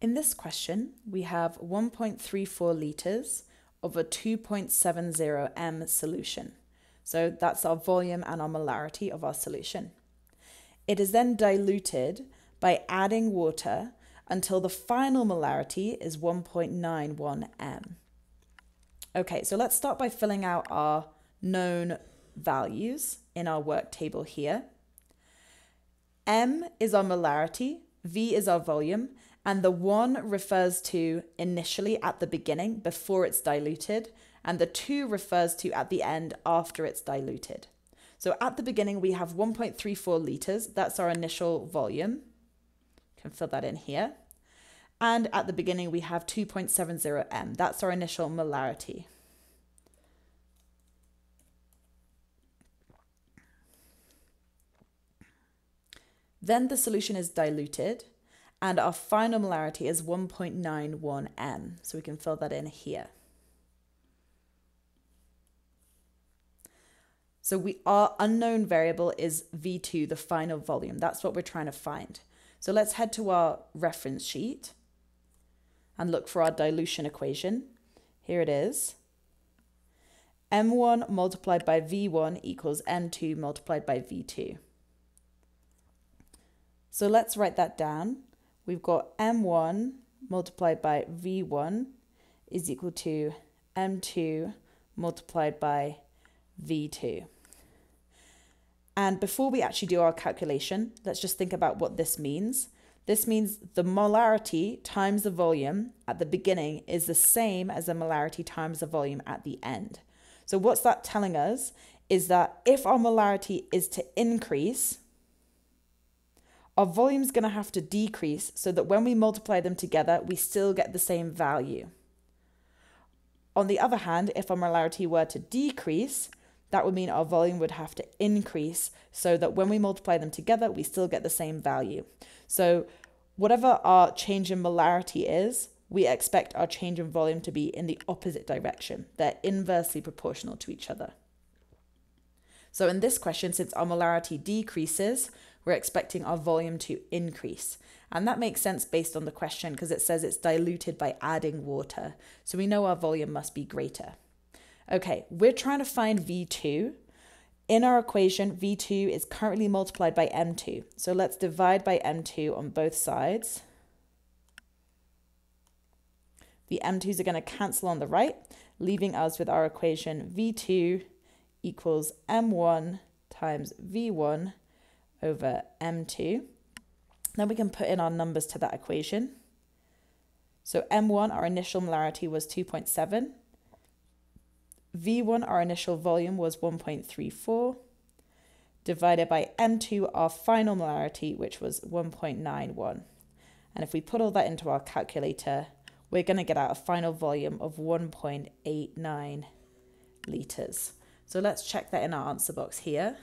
In this question, we have 1.34 litres of a 2.70 m solution. So that's our volume and our molarity of our solution. It is then diluted by adding water until the final molarity is 1.91 m. Okay, so let's start by filling out our known values in our work table here. M is our molarity, V is our volume, and the 1 refers to initially at the beginning before it's diluted, and the 2 refers to at the end after it's diluted. So at the beginning, we have 1.34 litres. That's our initial volume. Can fill that in here. And at the beginning, we have 2.70 m. That's our initial molarity. Then the solution is diluted and our final molarity is 1.91 m. So we can fill that in here. So we our unknown variable is V2, the final volume. That's what we're trying to find. So let's head to our reference sheet and look for our dilution equation. Here it is. M1 multiplied by V1 equals M2 multiplied by V2. So let's write that down. We've got M1 multiplied by V1 is equal to M2 multiplied by V2. And before we actually do our calculation, let's just think about what this means. This means the molarity times the volume at the beginning is the same as the molarity times the volume at the end. So what's that telling us is that if our molarity is to increase, our volume is going to have to decrease so that when we multiply them together, we still get the same value. On the other hand, if our molarity were to decrease, that would mean our volume would have to increase so that when we multiply them together, we still get the same value. So whatever our change in molarity is, we expect our change in volume to be in the opposite direction. They're inversely proportional to each other. So in this question, since our molarity decreases, we're expecting our volume to increase. And that makes sense based on the question because it says it's diluted by adding water. So we know our volume must be greater. Okay, we're trying to find V2. In our equation, V2 is currently multiplied by M2. So let's divide by M2 on both sides. The M2s are going to cancel on the right, leaving us with our equation V2 equals M1 times V1 over M2. Then we can put in our numbers to that equation. So M1, our initial molarity was 2.7. V1, our initial volume was 1.34, divided by M2, our final molarity, which was 1.91. And if we put all that into our calculator, we're going to get out a final volume of 1.89 litres. So let's check that in our answer box here.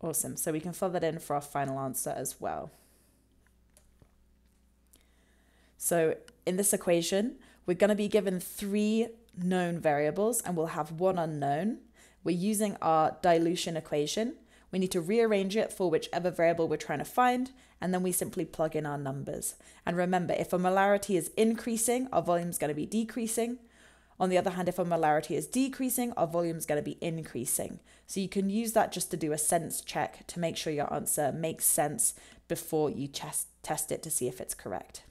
Awesome. So we can fill that in for our final answer as well. So in this equation, we're going to be given three known variables and we'll have one unknown. We're using our dilution equation. We need to rearrange it for whichever variable we're trying to find, and then we simply plug in our numbers. And remember, if a molarity is increasing, our volume is going to be decreasing. On the other hand, if our molarity is decreasing, our volume is going to be increasing. So you can use that just to do a sense check to make sure your answer makes sense before you test, test it to see if it's correct.